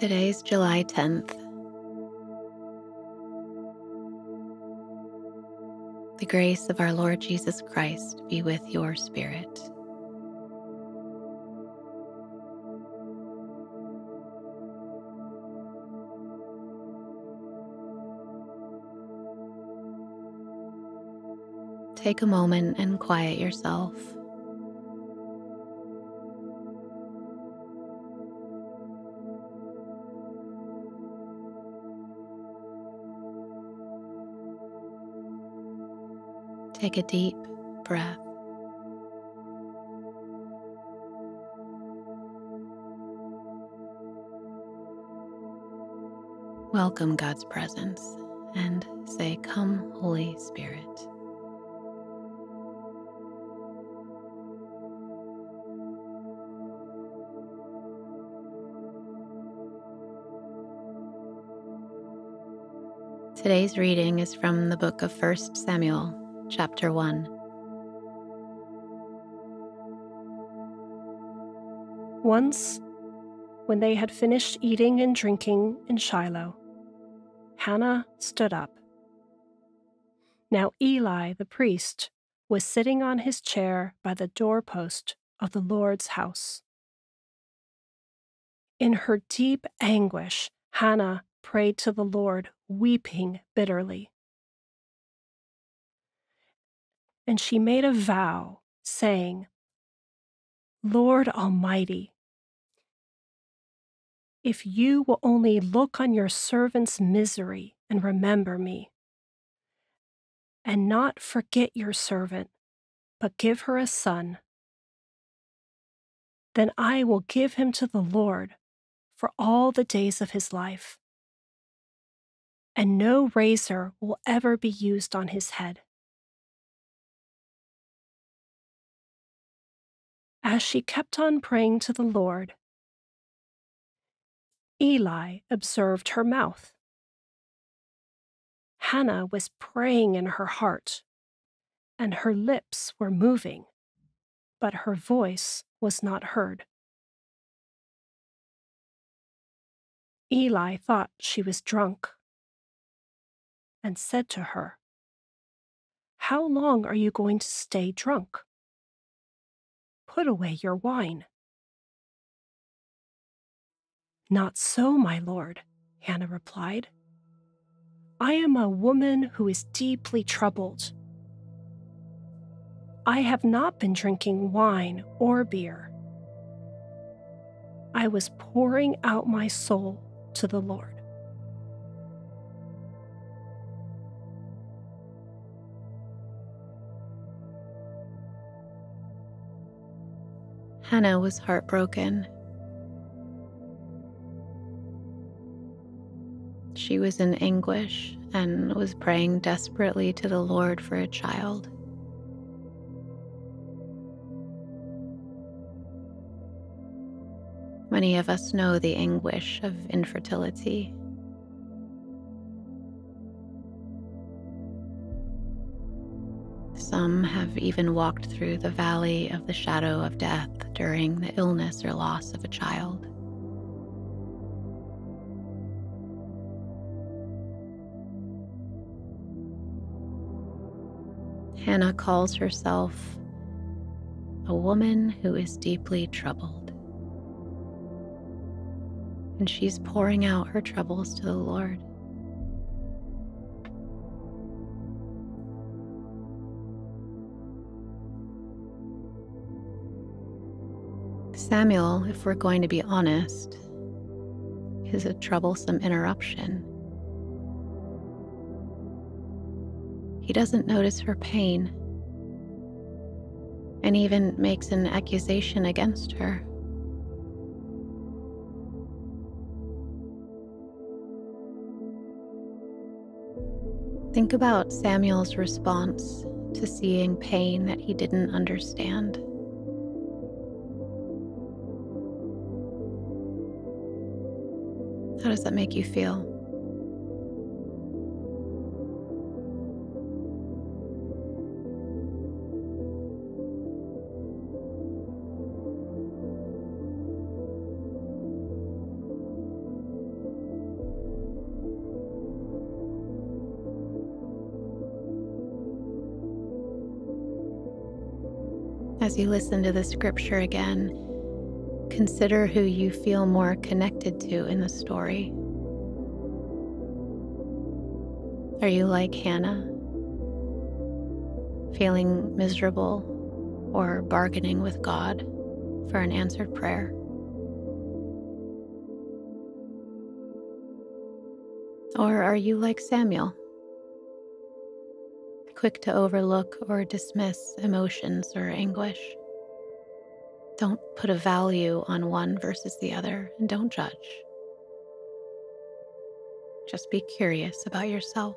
Today's July 10th. The grace of our Lord Jesus Christ be with your spirit. Take a moment and quiet yourself. Take a deep breath. Welcome God's presence and say, Come, Holy Spirit. Today's reading is from the book of 1 Samuel, chapter 1. Once, when they had finished eating and drinking in Shiloh, Hannah stood up. Now Eli the priest was sitting on his chair by the doorpost of the Lord's house. In her deep anguish, Hannah prayed to the Lord, weeping bitterly. And she made a vow, saying, Lord Almighty, if you will only look on your servant's misery and remember me, and not forget your servant, but give her a son, then I will give him to the Lord for all the days of his life and no razor will ever be used on his head. As she kept on praying to the Lord, Eli observed her mouth. Hannah was praying in her heart, and her lips were moving, but her voice was not heard. Eli thought she was drunk and said to her, How long are you going to stay drunk? Put away your wine. Not so, my lord, Hannah replied. I am a woman who is deeply troubled. I have not been drinking wine or beer. I was pouring out my soul to the Lord. Hannah was heartbroken. She was in anguish and was praying desperately to the Lord for a child. Many of us know the anguish of infertility. Some have even walked through the valley of the shadow of death during the illness or loss of a child. Hannah calls herself a woman who is deeply troubled. And she's pouring out her troubles to the Lord. Samuel, if we're going to be honest, is a troublesome interruption. He doesn't notice her pain and even makes an accusation against her. Think about Samuel's response to seeing pain that he didn't understand. How does that make you feel? As you listen to the scripture again, consider who you feel more connected to in the story. Are you like Hannah, feeling miserable or bargaining with God for an answered prayer? Or are you like Samuel, quick to overlook or dismiss emotions or anguish? Don't put a value on one versus the other and don't judge. Just be curious about yourself.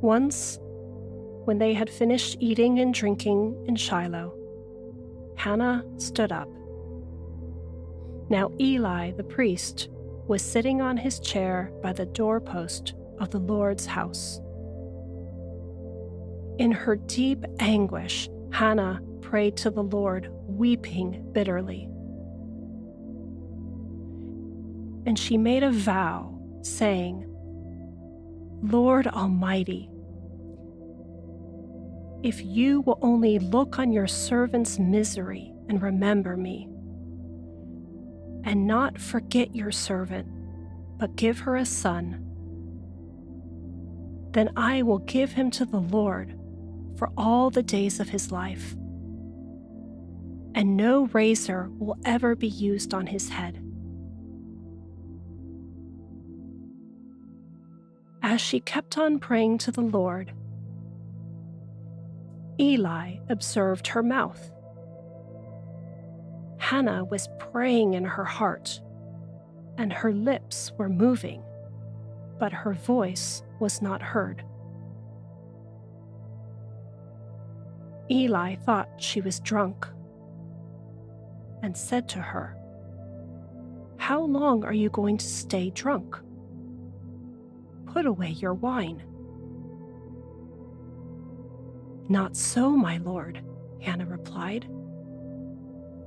Once, when they had finished eating and drinking in Shiloh, Hannah stood up. Now Eli the priest was sitting on his chair by the doorpost of the Lord's house. In her deep anguish, Hannah prayed to the Lord, weeping bitterly. And she made a vow, saying, Lord Almighty, if you will only look on your servant's misery and remember me, and not forget your servant, but give her a son, then I will give him to the Lord for all the days of his life, and no razor will ever be used on his head. As she kept on praying to the Lord, Eli observed her mouth. Hannah was praying in her heart, and her lips were moving, but her voice was not heard. Eli thought she was drunk and said to her, How long are you going to stay drunk? Put away your wine. Not so, my lord, Hannah replied.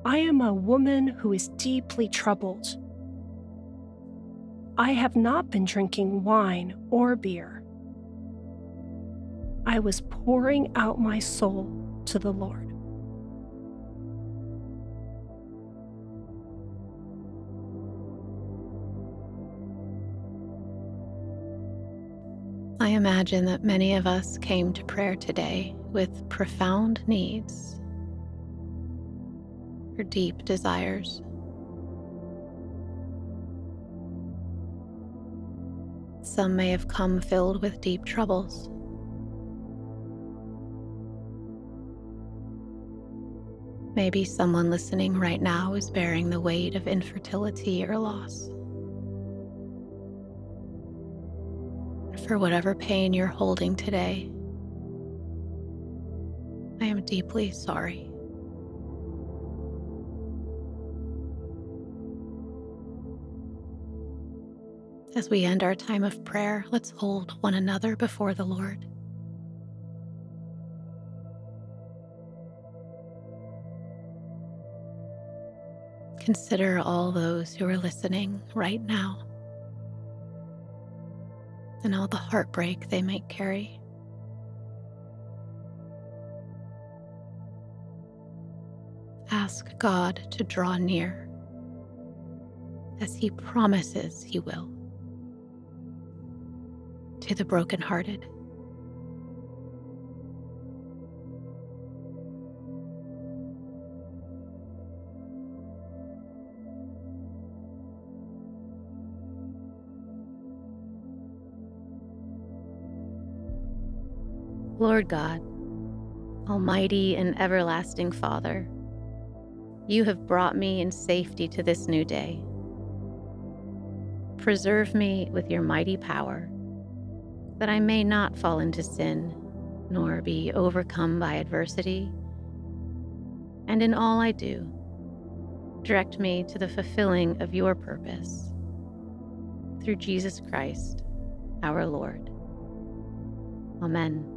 I am a woman who is deeply troubled. I have not been drinking wine or beer. I was pouring out my soul to the Lord. I imagine that many of us came to prayer today with profound needs or deep desires. Some may have come filled with deep troubles. Maybe someone listening right now is bearing the weight of infertility or loss. For whatever pain you're holding today, I am deeply sorry. As we end our time of prayer, let's hold one another before the Lord. Consider all those who are listening right now and all the heartbreak they might carry. Ask God to draw near as He promises He will to the brokenhearted. Lord God, Almighty and everlasting Father, you have brought me in safety to this new day. Preserve me with your mighty power that I may not fall into sin, nor be overcome by adversity. And in all I do, direct me to the fulfilling of your purpose. Through Jesus Christ, our Lord. Amen.